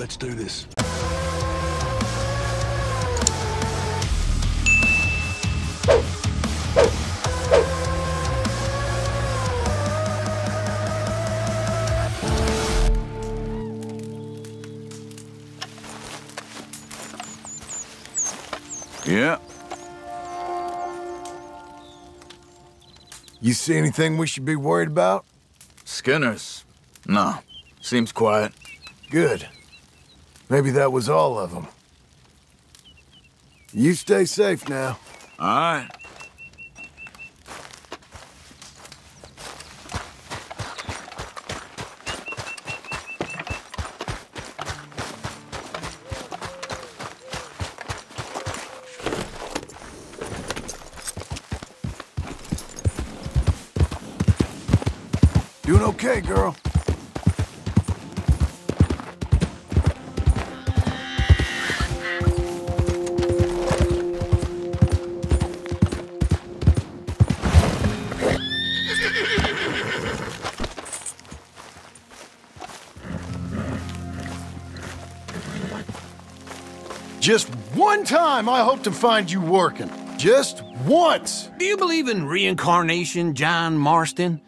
Let's do this. Yeah. You see anything we should be worried about? Skinners. No. Seems quiet. Good. Maybe that was all of them. You stay safe now. All right. I hope to find you working. Just once. Do you believe in reincarnation, John Marston?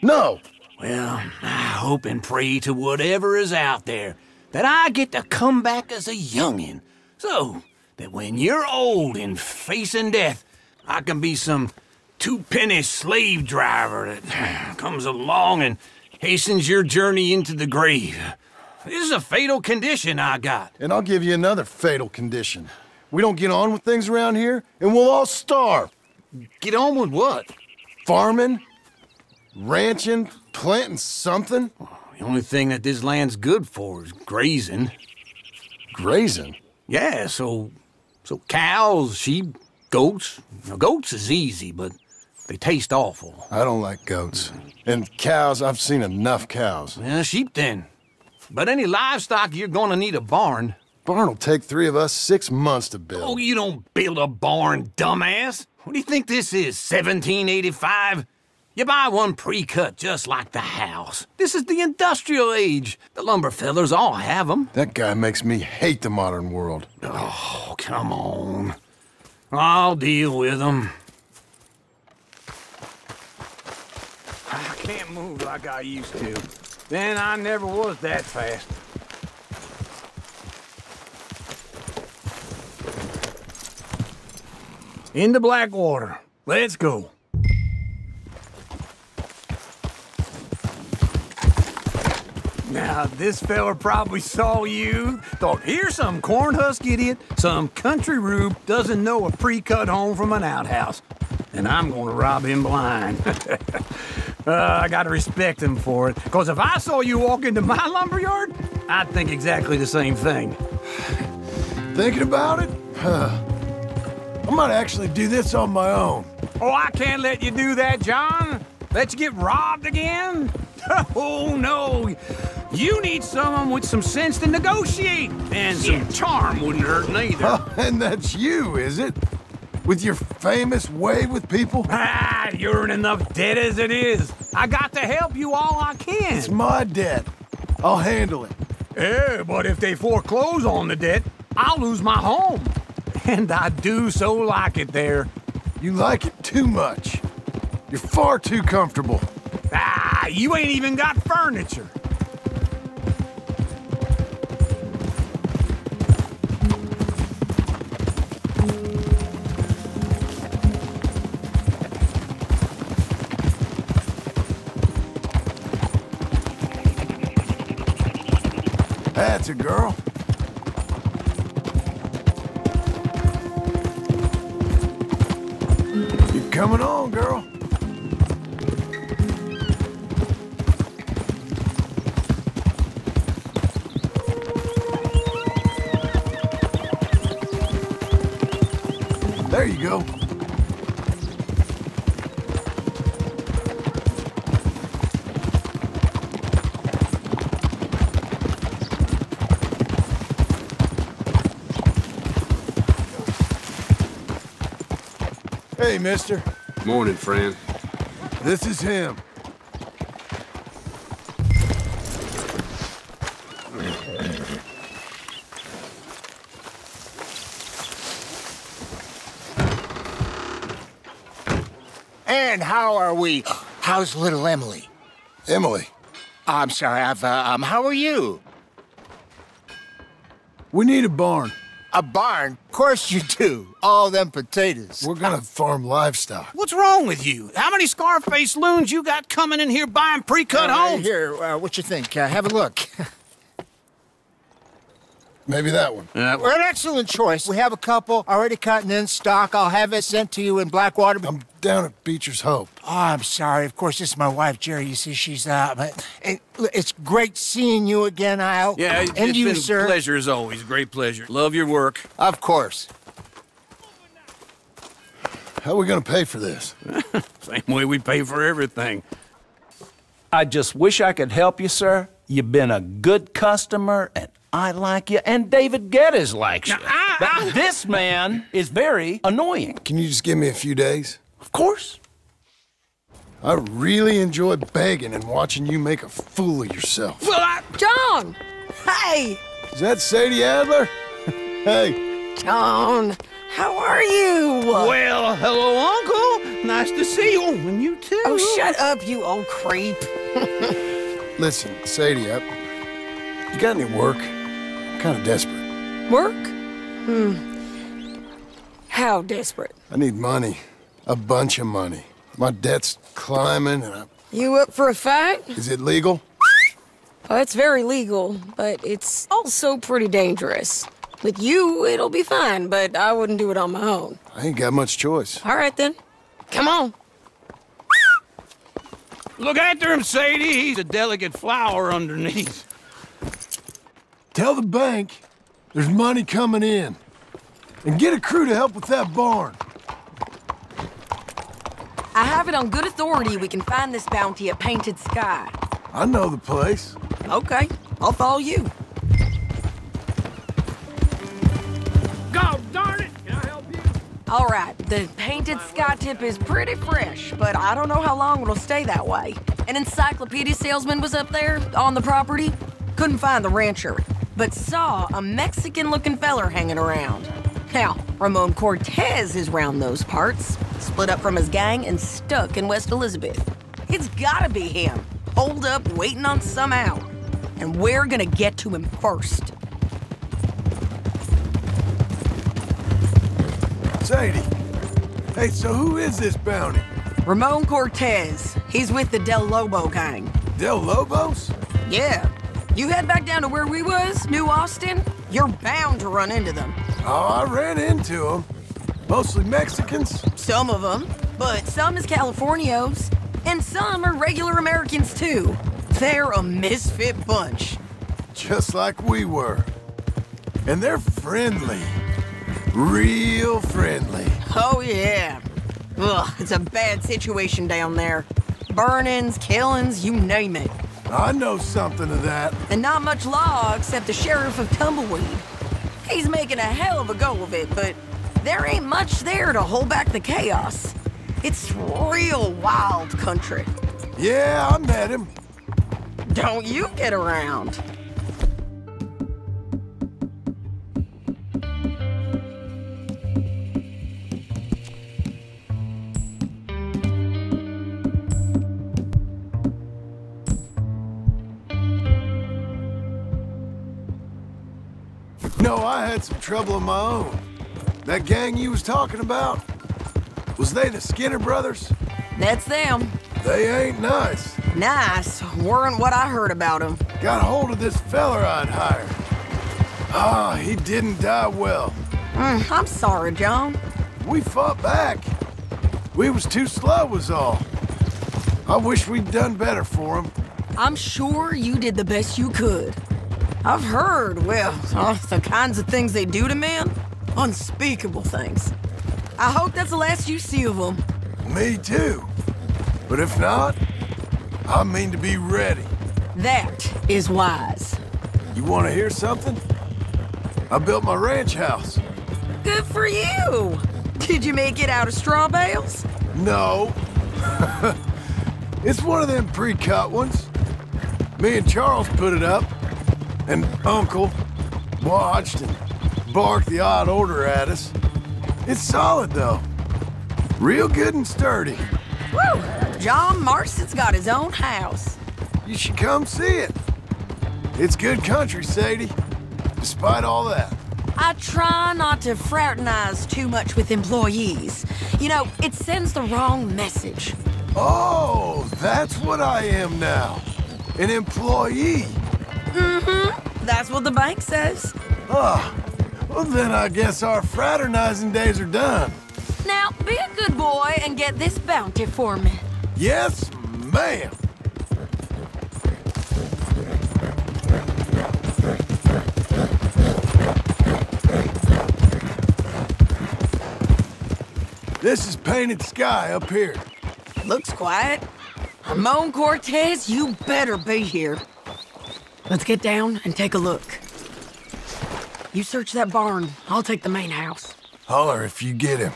No. Well, I hope and pray to whatever is out there that I get to come back as a youngin', so that when you're old and facing death, I can be some two-penny slave driver that comes along and hastens your journey into the grave. This is a fatal condition I got. And I'll give you another fatal condition. We don't get on with things around here, and we'll all starve. Get on with what? Farming, ranching, planting something, The only thing that this land's good for is grazing. grazing. Yeah, so so cows, sheep, goats. Now, goats is easy, but they taste awful. I don't like goats. And cows, I've seen enough cows. Yeah, sheep then. But any livestock, you're gonna need a barn. Barn will take three of us six months to build. Oh, you don't build a barn, dumbass. What do you think this is, 1785? You buy one pre-cut just like the house. This is the industrial age. The lumber fellers all have 'em. That guy makes me hate the modern world. Oh, come on. I'll deal with them. I can't move like I used to. Then I never was that fast. Into Blackwater. Let's go. Now, this fella probably saw you, thought, here's some corn husk idiot, some country rube doesn't know a pre-cut home from an outhouse. And I'm gonna rob him blind. uh, I gotta respect him for it, because if I saw you walk into my lumberyard, I'd think exactly the same thing. Thinking about it? Huh. I might actually do this on my own. Oh, I can't let you do that, John. Let you get robbed again? Oh, no. You need someone with some sense to negotiate. And some charm wouldn't hurt neither. Oh, and that's you, is it? With your famous way with people? Ah, you're in enough debt as it is. I got to help you all I can. It's my debt. I'll handle it. Yeah, but if they foreclose on the debt, I'll lose my home. And I do so like it there. You like it too much. You're far too comfortable. Ah, you ain't even got furniture. That's a girl. Coming on, girl. There you go. Hey, mister. Morning, friend. This is him. And how are we? How's little Emily? Emily? I'm sorry, I've, uh, um, how are you? We need a barn. A barn? Of course you do. All them potatoes. We're gonna farm livestock. What's wrong with you? How many Scarface loons you got coming in here buying pre-cut Uh, homes? Here, uh, what you think? Uh, have a look. Maybe that one. Uh, We're an excellent choice. We have a couple already cut and in stock. I'll have it sent to you in Blackwater. I'm down at Beecher's Hope. Oh, I'm sorry. Of course, this is my wife, Jerry. You see, she's uh, but it, it's great seeing you again, Al. yeah, it's, and it's you, been sir. a pleasure as always. Great pleasure. Love your work. Of course. How are we gonna pay for this? Same way we pay for everything. I just wish I could help you, sir. You've been a good customer, and I like you, and David Geddes likes you. I- But I- this man is very annoying. Can you just give me a few days? Of course. I really enjoy begging and watching you make a fool of yourself. Well, I... John! Hey! Is that Sadie Adler? hey, John! How are you? Well, hello, Uncle. Nice to see you. Oh, and you too. Oh, shut up, you old creep. listen, Sadie, I, you got any work? I'm kind of desperate. Work? Hmm. How desperate? I need money. A bunch of money. My debt's climbing, and I, You up for a fight? is it legal? Well, it's very legal, but it's also pretty dangerous. With you, it'll be fine, but I wouldn't do it on my own. I ain't got much choice. All right, then. Come on. Look after him, Sadie. He's a delicate flower underneath. Tell the bank there's money coming in. And get a crew to help with that barn. I have it on good authority we can find this bounty at Painted Sky. I know the place. Okay, I'll follow you. God darn it! Can I help you? All right, the painted sky tip is pretty fresh, but I don't know how long it'll stay that way. An encyclopedia salesman was up there on the property. Couldn't find the rancher, but saw a Mexican looking feller hanging around. Now, Ramon Cortez is round those parts, split up from his gang and stuck in West Elizabeth. It's gotta be him, holed up waiting on some out. And we're gonna get to him first. Sadie. Hey, so who is this bounty? Ramon Cortez. He's with the Del Lobo gang. Del Lobos? Yeah. You head back down to where we was, New Austin, you're bound to run into them. Oh, I ran into them. Mostly Mexicans. Some of them, but some is Californios, and some are regular Americans too. They're a misfit bunch. Just like we were. And they're friendly. Real friendly. Oh yeah. Ugh, it's a bad situation down there. Burnings, killings, you name it. I know something of that. And not much law except the sheriff of Tumbleweed. He's making a hell of a go of it, but there ain't much there to hold back the chaos. It's real wild country. Yeah, I met him. Don't you get around. No, I had some trouble of my own. That gang you was talking about, was they the Skinner brothers? That's them. They ain't nice. Nice. Weren't what I heard about them. Got a hold of this feller I'd hired. Ah, he didn't die well. Mm, I'm sorry, John. We fought back. We was too slow was all. I wish we'd done better for him. I'm sure you did the best you could. I've heard, well, uh, the kinds of things they do to men. Unspeakable things. I hope that's the last you see of them. Me too. But if not, I mean to be ready. That is wise. You want to hear something? I built my ranch house. Good for you. Did you make it out of straw bales? No. it's one of them pre-cut ones. Me and Charles put it up, and Uncle watched and barked the odd order at us. It's solid, though. Real good and sturdy. Whew. John Marston's got his own house. You should come see it. It's good country, Sadie. Despite all that. I try not to fraternize too much with employees. You know, it sends the wrong message. Oh, that's what I am now. An employee. Mm-hmm. That's what the bank says. Oh, well then I guess our fraternizing days are done. Now, be a good boy and get this bounty for me. Yes, ma'am. This is Painted Sky up here. Looks quiet. Ramon Cortez, you better be here. Let's get down and take a look. You search that barn. I'll take the main house. Holler if you get him.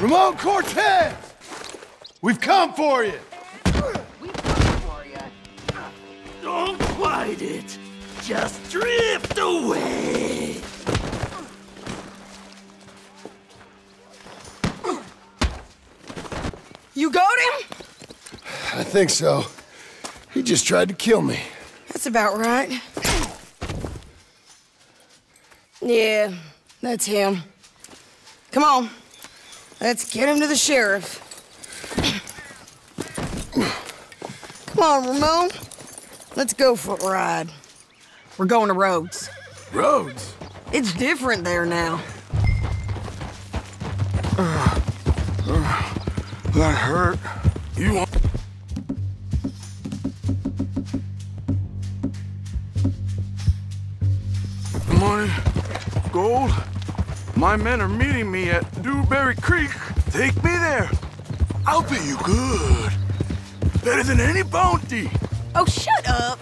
Ramon Cortez! We've come for you! Don't fight it. Just drift away. You got him? I think so. He just tried to kill me. That's about right. Yeah, that's him. Come on. Let's get him to the sheriff. On, Ramon. Let's go for a ride. We're going to Rhodes. Rhodes? It's different there now. That hurt. You want... Money, gold. My men are meeting me at Dewberry Creek. Take me there. I'll pay you good. Better than any bounty. Oh, shut up.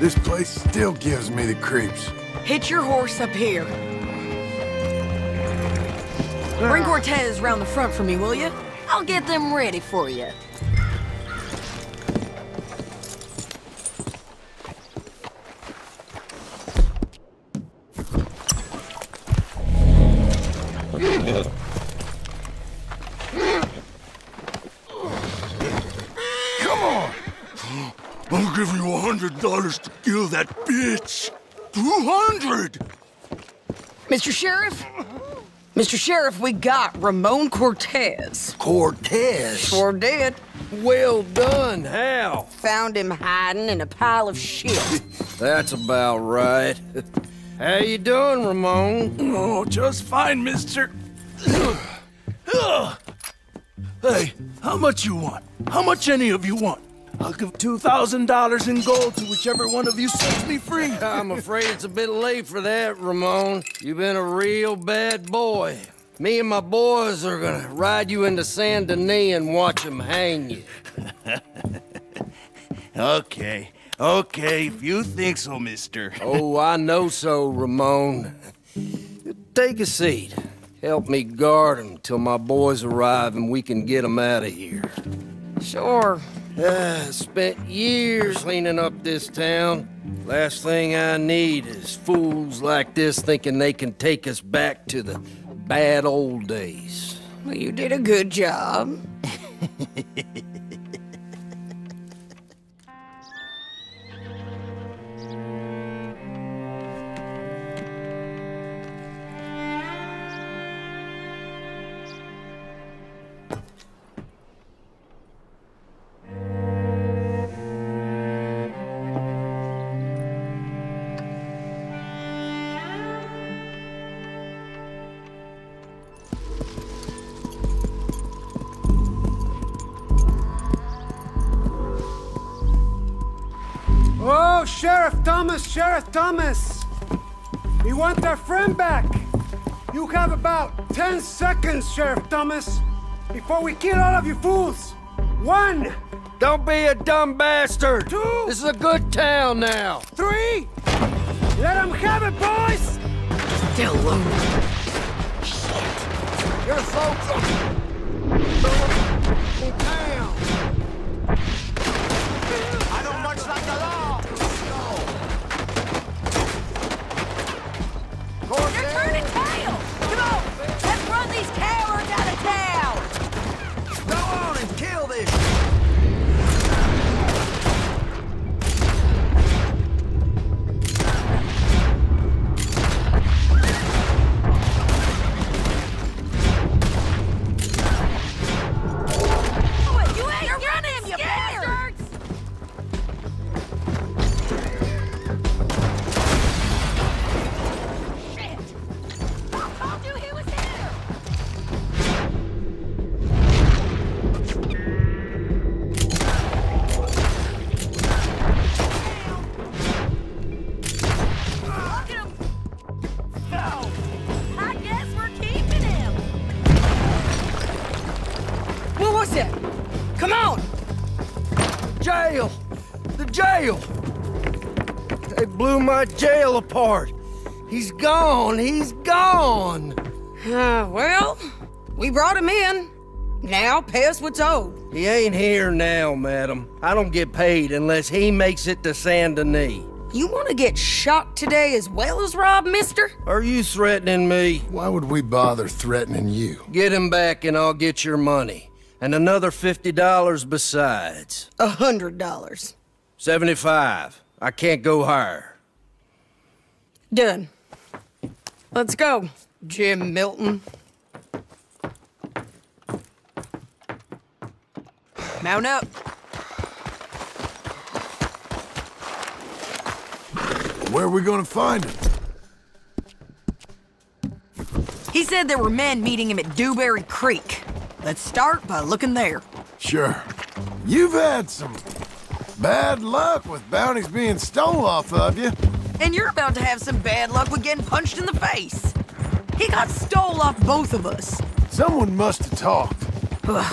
This place still gives me the creeps. Hitch your horse up here. Bring Cortez round the front for me, will you? I'll get them ready for you. That bitch. Two hundred! Mr. Sheriff? Mr. Sheriff, we got Ramon Cortez. Cortez. Sure did. Well done, Hal. Found him hiding in a pile of shit. That's about right. How you doing, Ramon? Oh, just fine, mister. hey, how much you want? How much any of you want? I'll give $2,000 in gold to whichever one of you sets me free. I'm afraid it's a bit late for that, Ramon. You've been a real bad boy. Me and my boys are gonna ride you into Saint Denis and watch them hang you. Okay, okay, if you think so, mister. Oh, I know so, Ramon. Take a seat. Help me guard them till my boys arrive and we can get them out of here. Sure. Ah, spent years cleaning up this town. Last thing I need is fools like this thinking they can take us back to the bad old days. Well, you did a good job. Sheriff Thomas, Sheriff Thomas! We want our friend back! You have about 10 seconds, Sheriff Thomas, before we kill all of you fools! One! Don't be a dumb bastard! Two! This is a good town now! Three! Let them have it, boys! Still alone. Your folks in town! My jail apart! He's gone! He's gone! Uh, well, we brought him in. Now pay us what's owed. He ain't here now, madam. I don't get paid unless he makes it to Saint Denis. You want to get shot today as well as Rob, mister? Are you threatening me? Why would we bother threatening you? Get him back and I'll get your money. And another $50 besides. A hundred dollars. 75. I can't go higher. Done. Let's go, Jim Milton. Mount up. Where are we gonna find him? He said there were men meeting him at Dewberry Creek. Let's start by looking there. Sure. You've had some bad luck with bounties being stole off of you. And you're about to have some bad luck with getting punched in the face. He got stole off both of us. Someone must have talked.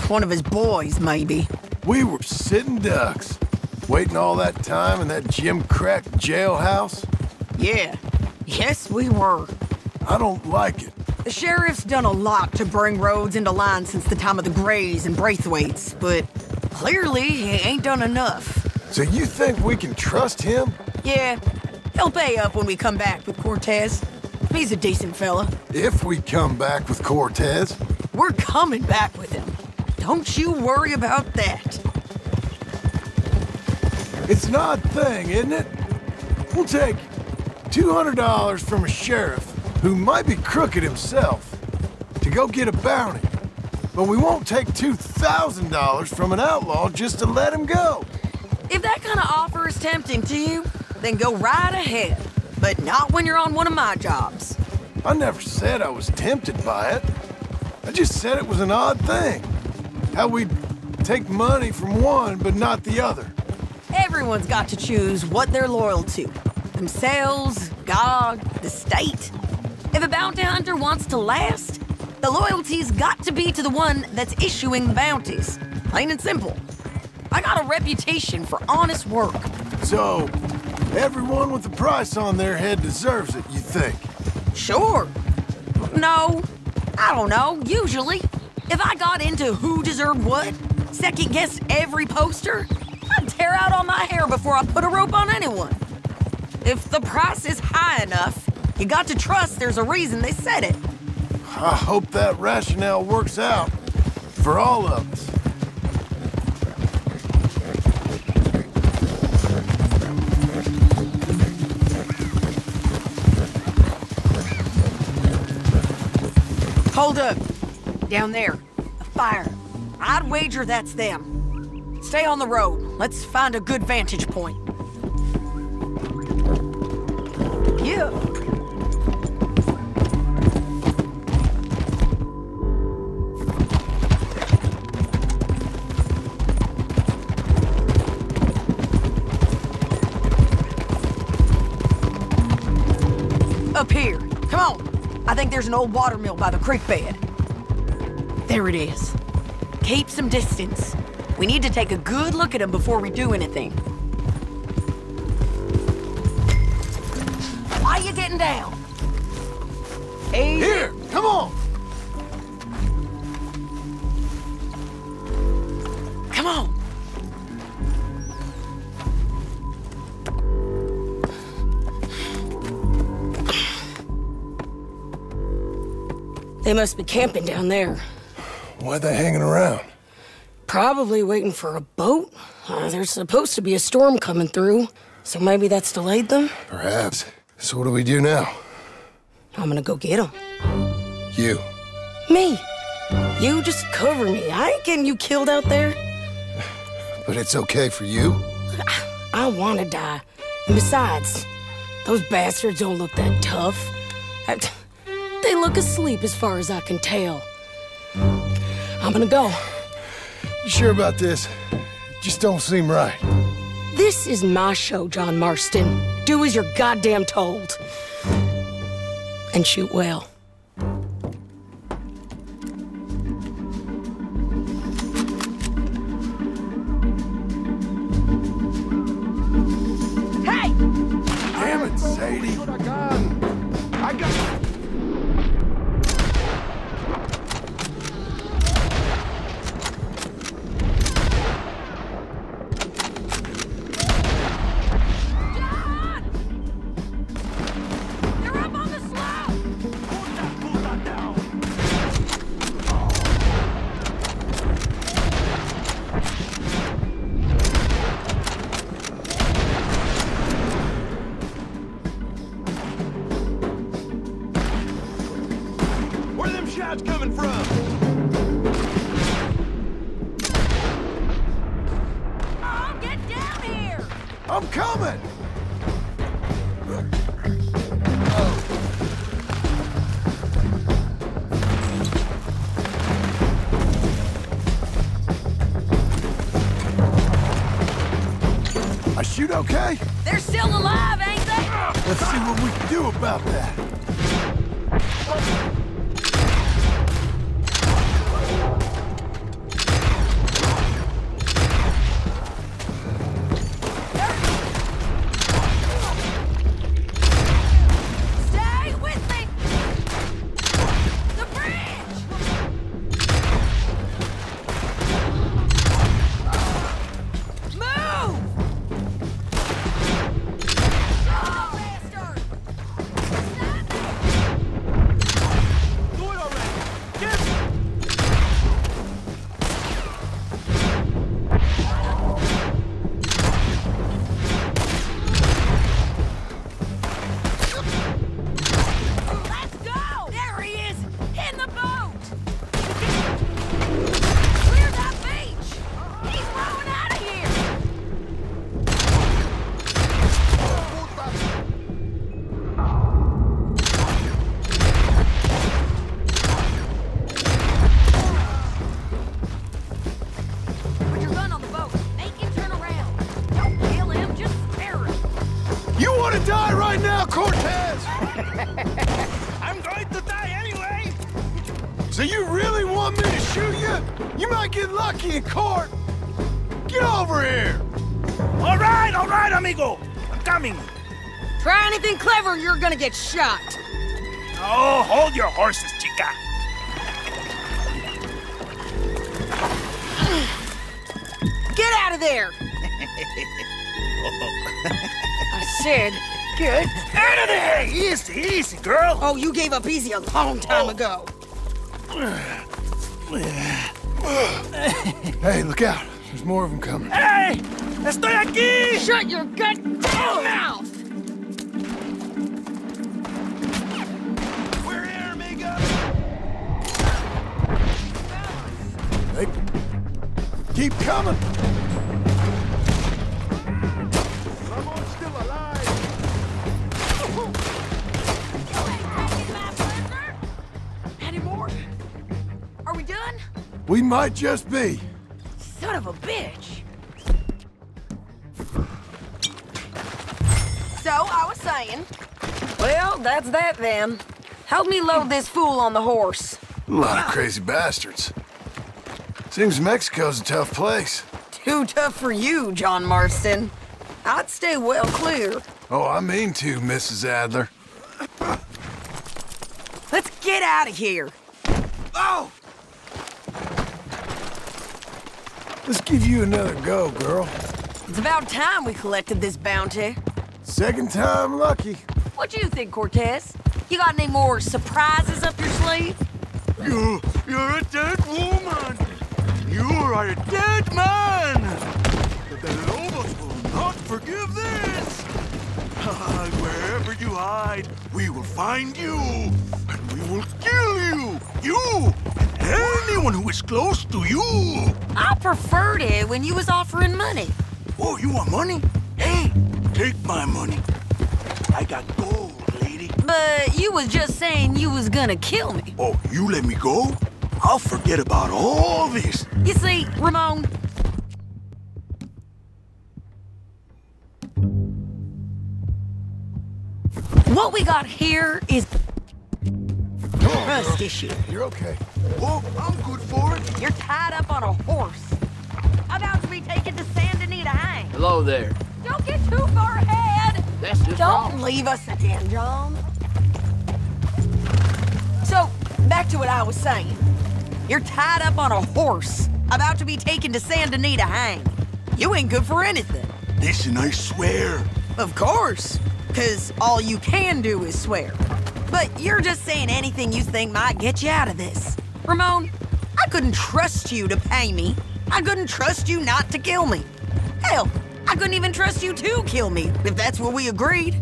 One of his boys, maybe. We were sitting ducks, waiting all that time in that Jim Crack jailhouse. Yeah. Yes, we were. I don't like it. The sheriff's done a lot to bring Rhodes into line since the time of the Grays and Braithwaites, but clearly he ain't done enough. So you think we can trust him? Yeah, he'll pay up when we come back with Cortez. He's a decent fella. If we come back with Cortez? We're coming back with him. Don't you worry about that. It's an odd thing, isn't it? We'll take $200 from a sheriff who might be crooked himself to go get a bounty. But we won't take $2,000 from an outlaw just to let him go. If that kind of offer is tempting to you, then go right ahead. But not when you're on one of my jobs. I never said I was tempted by it. I just said it was an odd thing. How we take money from one but not the other. Everyone's got to choose what they're loyal to themselves, God, the state. If a bounty hunter wants to last, the loyalty's got to be to the one that's issuing the bounties. Plain and simple. I got a reputation for honest work. So, everyone with a price on their head deserves it, you think? Sure. No, I don't know, usually. If I got into who deserved what, second guess every poster, I'd tear out all my hair before I put a rope on anyone. If the price is high enough, you got to trust there's a reason they said it. I hope that rationale works out for all of us. Hold up. Down there. A fire. I'd wager that's them. Stay on the road. Let's find a good vantage point. Yeah. Think there's an old water mill by the creek bed. There it is. Keep some distance. We need to take a good look at them before we do anything. Why you getting down? Easy. Here, come on. They must be camping down there. Why are they hanging around? Probably waiting for a boat. Uh, there's supposed to be a storm coming through, so maybe that's delayed them. Perhaps. So what do we do now? I'm gonna go get them. You. Me. You just cover me. I ain't getting you killed out there. But it's okay for you? I wanna die. And besides, those bastards don't look that tough. I- They look asleep as far as I can tell. I'm gonna go. You sure about this? Just don't seem right. This is my show, John Marston. Do as you're goddamn told. And shoot well. About that. Gonna get shot. Oh, hold your horses, chica! Get out of there! I said, get Out of there! Easy, easy, girl! Oh, you gave up easy a long time oh. ago. Hey, look out. There's more of them coming. Hey! Estoy aquí! Shut your goddamn mouth! Any more? Are we done? We might just be. Son of a bitch! So, I was saying... Well, that's that then. Help me load this fool on the horse. A lot of crazy bastards. Seems Mexico's a tough place. Too tough for you, John Marston. I'd stay well clear. Oh, I mean to, Mrs. Adler. Let's get out of here. Oh! Let's give you another go, girl. It's about time we collected this bounty. Second time lucky. What do you think, Cortez? You got any more surprises up your sleeve? You, you're a dead woman. Are a dead man. But the Lobos will not forgive this. Wherever you hide, we will find you, and we will kill you. You and anyone who is close to you. I preferred it when you was offering money. Oh, you want money? Hey, take my money. I got gold, lady. But you was just saying you was gonna kill me. Oh, you let me go? I'll forget about all this. You see, Ramon, what we got here is oh, trust issue. You're okay. Oh, I'm good for it. You're tied up on a horse, about to be taken to Santa Anita hang. Hello there. Don't get too far ahead. That's just Don't wrong. leave us again, John. So, back to what I was saying. You're tied up on a horse, about to be taken to Santa Anita hang. You ain't good for anything. Listen, I swear. Of course, because all you can do is swear. But you're just saying anything you think might get you out of this. Ramon, I couldn't trust you to pay me. I couldn't trust you not to kill me. Hell, I couldn't even trust you to kill me, if that's what we agreed.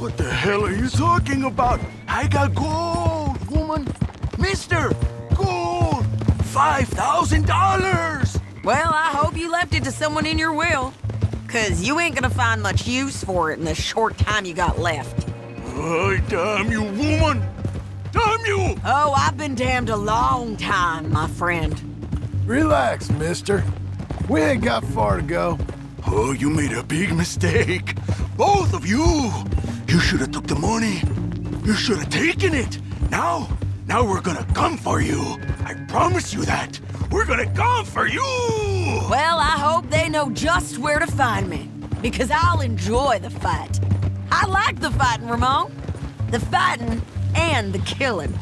What the hell are you talking about? I got gold, woman. Mister, gold. $5,000. Well, I hope you left it to someone in your will. Cause you ain't gonna find much use for it in the short time you got left. Oh, damn you, woman. Damn you. Oh, I've been damned a long time, my friend. Relax, mister. We ain't got far to go. Oh, you made a big mistake. Both of you. You should have took the money. You should have taken it. Now, now we're gonna come for you. I promise you that. We're gonna come for you. Well, I hope they know just where to find me. Because I'll enjoy the fight. I like the fighting, Ramon. The fighting and the killing.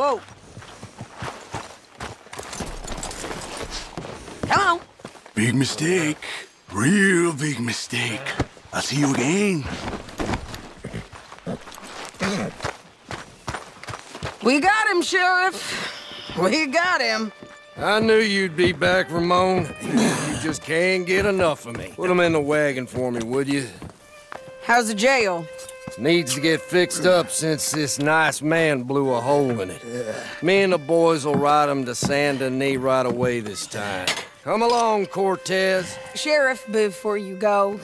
Whoa. Come on. Big mistake. Real big mistake. I'll see you again. We got him, Sheriff. We got him. I knew you'd be back, Ramon. You just can't get enough of me. Put him in the wagon for me, would you? How's the jail? Needs to get fixed up since this nice man blew a hole in it. Me and the boys will ride him to Saint Denis right away this time. Come along, Cortez. Sheriff, before you go,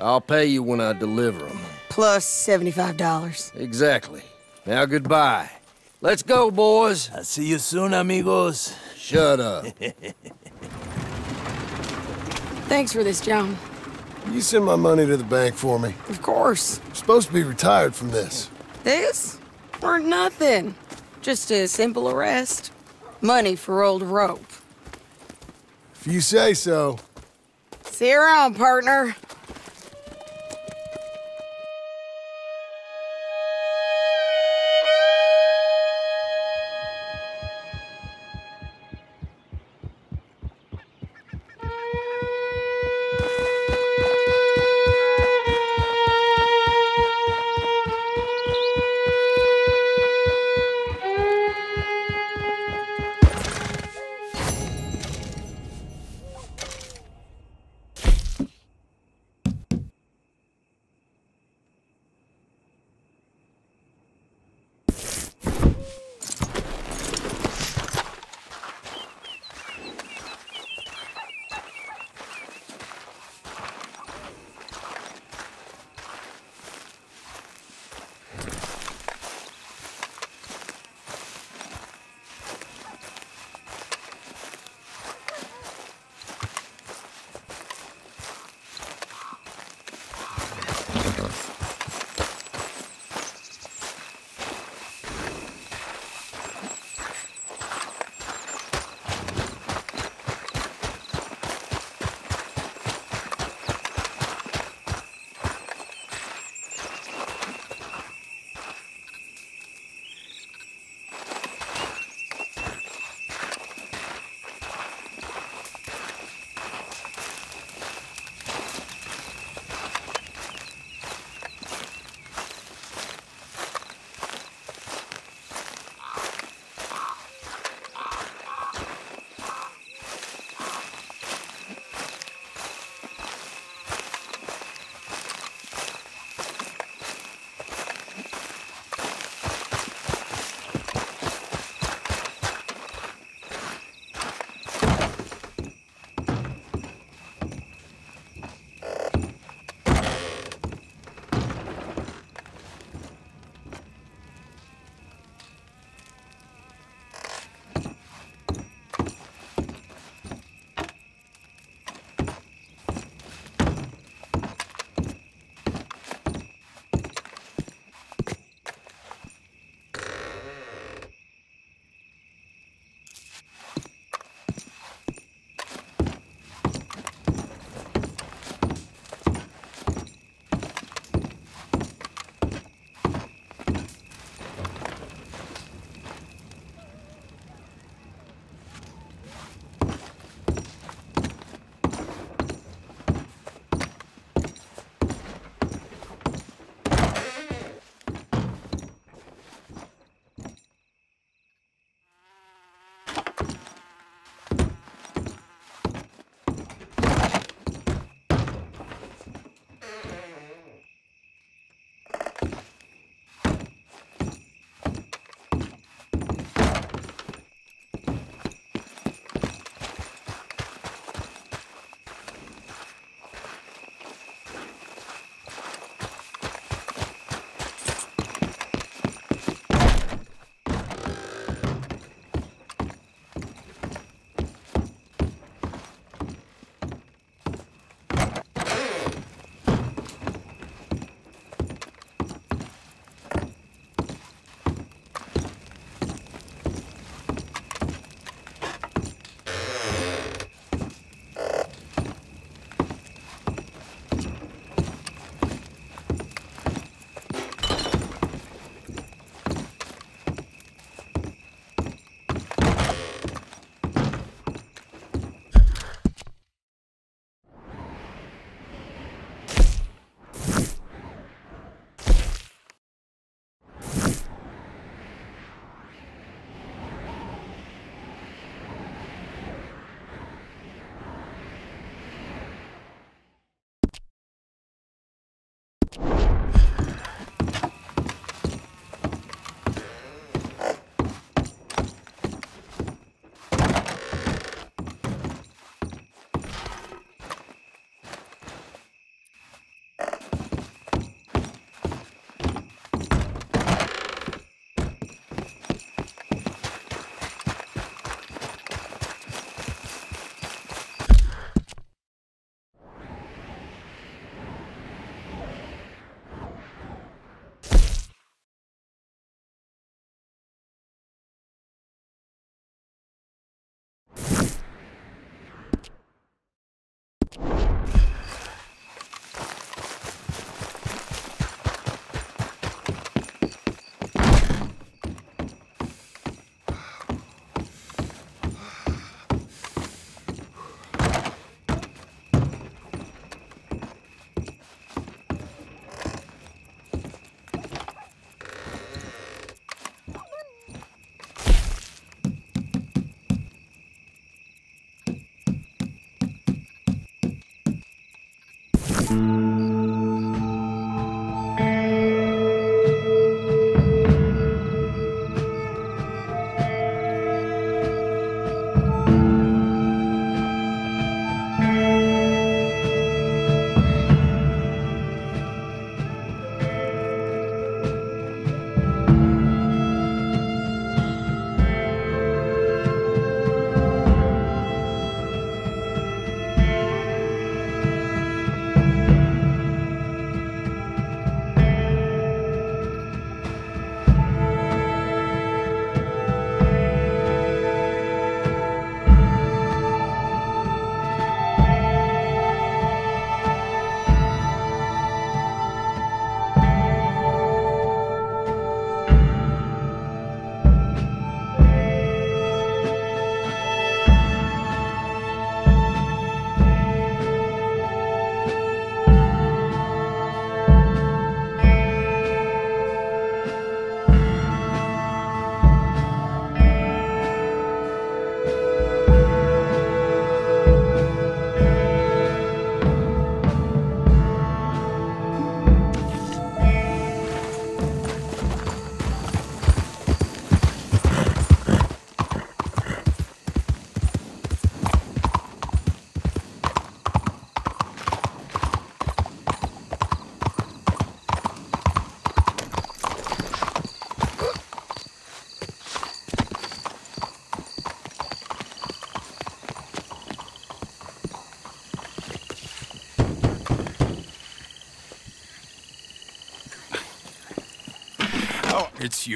I'll pay you when I deliver him. plus $75. Exactly. Now goodbye. Let's go, boys. I'll see you soon, amigos. Shut up. Thanks for this, John. You send my money to the bank for me. Of course. I'm supposed to be retired from this. This? Weren't nothing. Just a simple arrest. Money for old rope. If you say so. See you around, partner.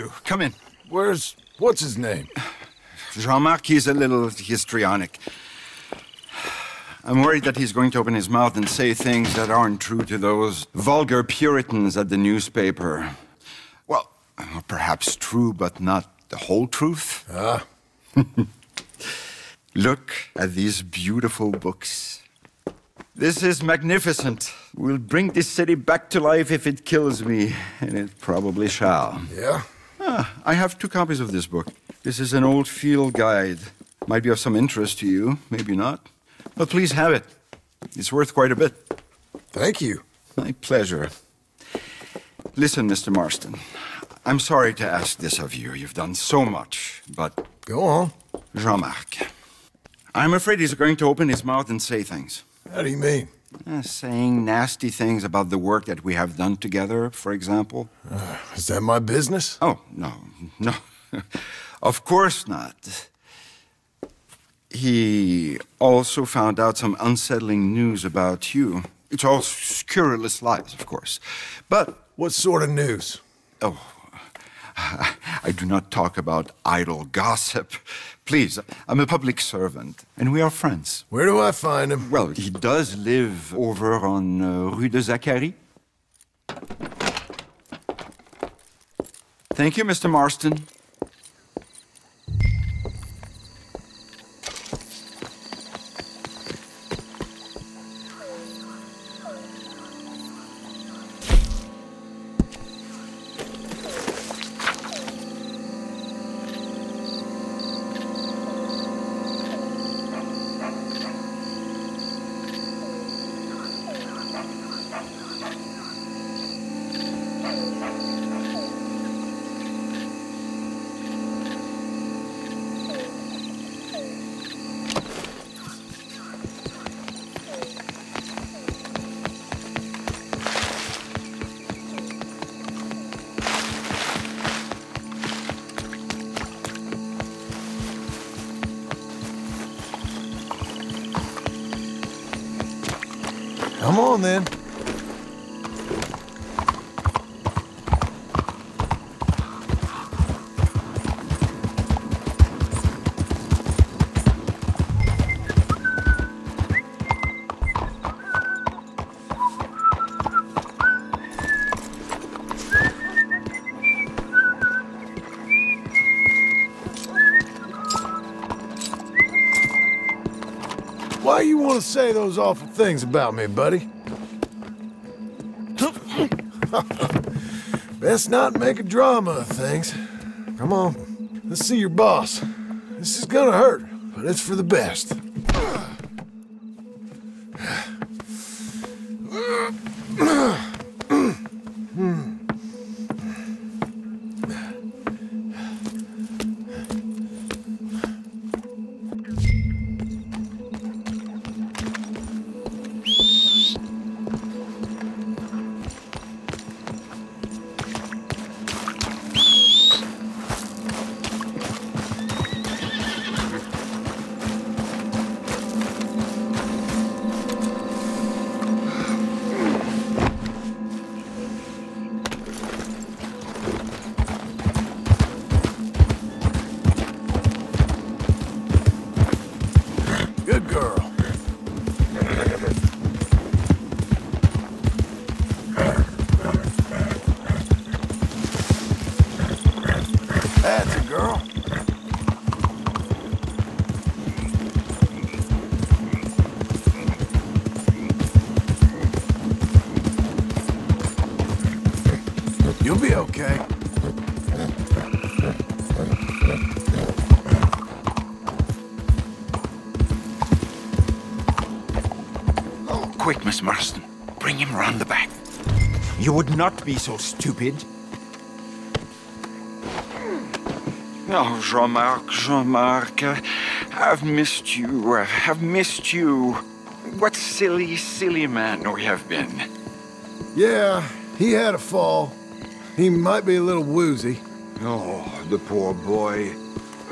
You. Come in. Where's... what's his name? Jean-Marc, he's a little histrionic. I'm worried that he's going to open his mouth and say things that aren't true to those vulgar Puritans at the newspaper. Well, perhaps true, but not the whole truth. Ah. Look at these beautiful books. This is magnificent. We'll bring this city back to life if it kills me, and it probably shall. Yeah? Ah, I have two copies of this book. This is an old field guide. Might be of some interest to you, maybe not. But please have it. It's worth quite a bit. Thank you. My pleasure. Listen, Mr. Marston. I'm sorry to ask this of you. You've done so much, but. Go on. Jean Marc. I'm afraid he's going to open his mouth and say things. How do you mean? Uh, saying nasty things about the work that we have done together, for example. Uh, is that my business? Oh, no. No. of course not. He also found out some unsettling news about you. It's all scurrilous lies, of course. But. What sort of news? Oh, I do not talk about idle gossip. Please, I'm a public servant, and we are friends. Where do I find him? Well, he does live over on uh, Rue de Zacharie. Thank you, Mr. Marston. Say those awful things about me, buddy? Best not make a drama of things. Come on, let's see your boss. This is gonna hurt, but it's for the best. Bring him round the back. You would not be so stupid. Oh, Jean-Marc, Jean-Marc, uh, I've missed you. I have missed you. What silly, silly man we have been. Yeah, he had a fall. He might be a little woozy. Oh, the poor boy.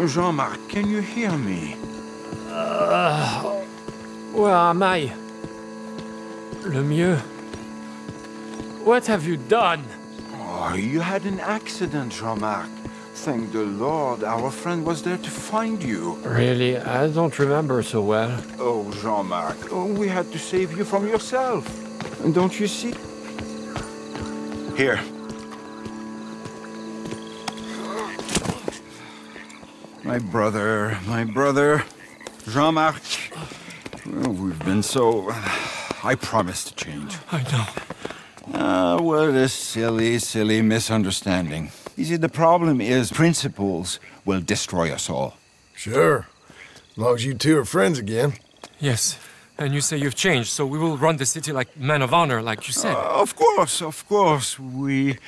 Jean-Marc, can you hear me? Uh, where am I? Lemieux. What have you done? Oh, Oh, you had an accident, Jean-Marc. Thank the Lord our friend was there to find you. Really, I don't remember so well. Oh, Jean-Marc, oh, we had to save you from yourself. Don't you see? Here. My brother, my brother, Jean-Marc. Well, we've been so... I promise to change. I know. Ah, what a silly, silly misunderstanding. You see, the problem is principles will destroy us all. Sure. As long as you two are friends again. Yes. And you say you've changed, so we will run the city like men of honor, like you said. Uh, of course, of course. We,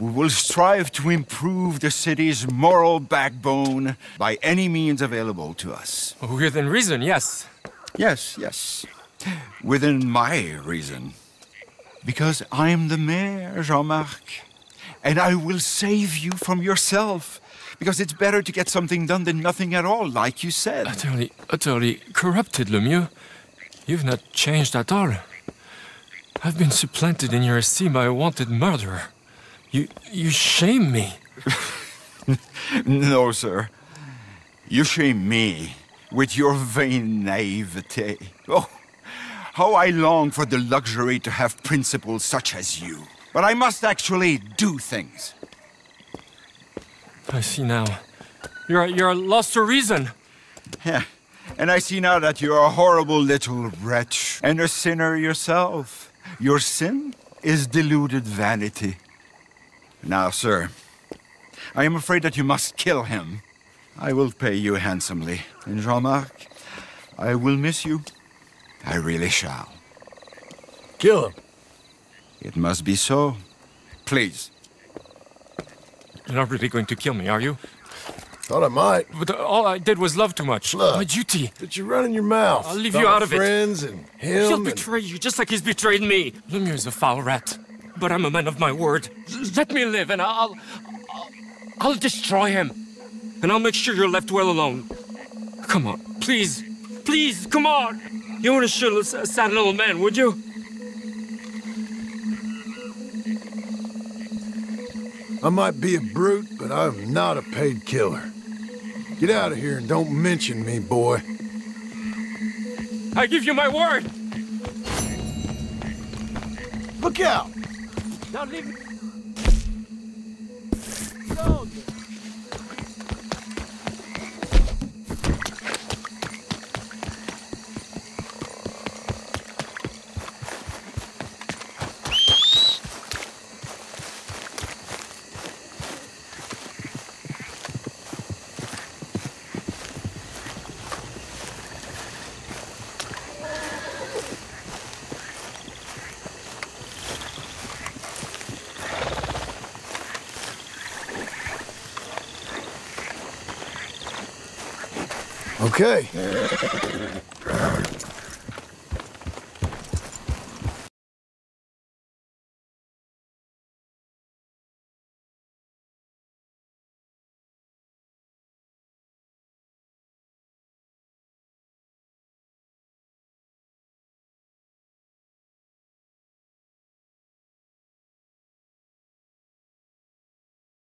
we will strive to improve the city's moral backbone by any means available to us. Within reason, yes. Yes, yes. Within my reason. Because I'm the mayor, Jean-Marc. And I will save you from yourself. Because it's better to get something done than nothing at all, like you said. Utterly, utterly corrupted, Lemieux. You've not changed at all. I've been supplanted in your esteem by a wanted murderer. You, you shame me. no, sir. You shame me with your vain naivete. Oh, how I long for the luxury to have principles such as you. But I must actually do things. I see now. You're, you're lost to reason. Yeah. And I see now that you're a horrible little wretch and a sinner yourself. Your sin is deluded vanity. Now, sir, I am afraid that you must kill him. I will pay you handsomely. And Jean-Marc, I will miss you. I really shall. Kill him. It must be so. Please. You're not really going to kill me, are you? Thought I might. But uh, all I did was love too much. Look, My duty. But you're running your mouth. I'll leave Thought you out my of it. friends and him. He'll and- betray you just like he's betrayed me. Lemieux is a foul rat, but I'm a man of my word. Let me live, and I'll, I'll, I'll destroy him, and I'll make sure you're left well alone. Come on, please, please, come on. You wouldn't shoot a sad little man, would you? I might be a brute, but I'm not a paid killer. Get out of here and don't mention me, boy. I give you my word. Look out! Now leave me. Okay.